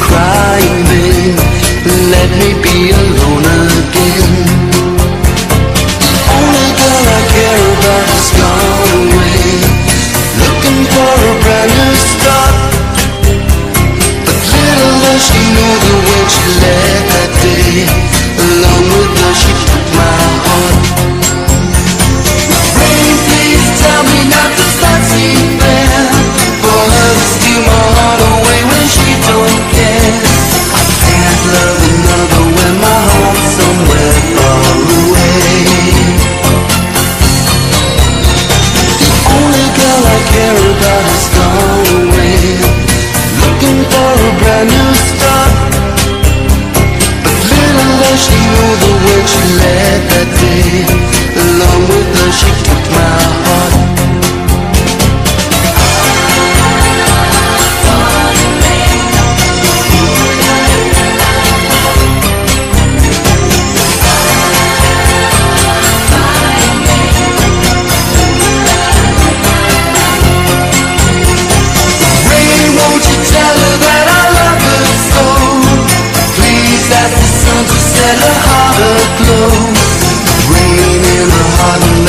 let me cry then let me be alone she knew the words she read that day Along with her she took my heart. the glow, ringing in the heart.